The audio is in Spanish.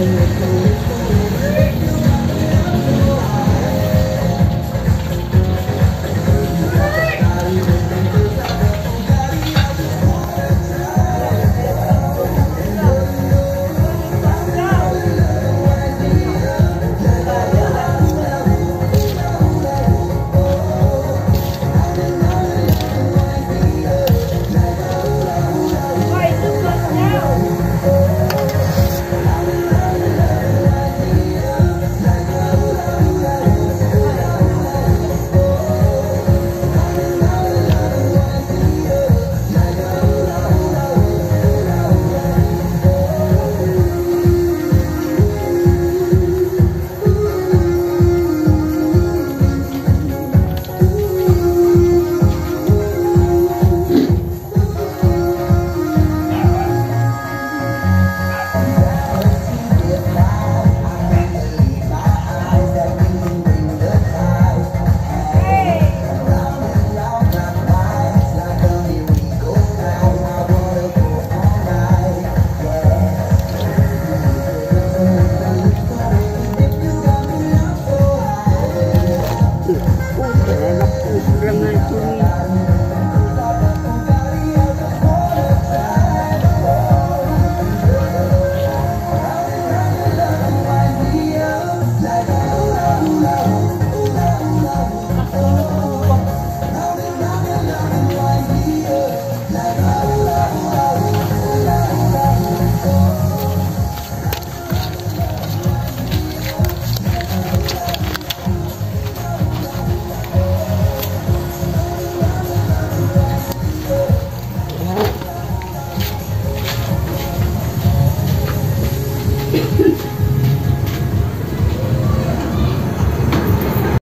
Gracias.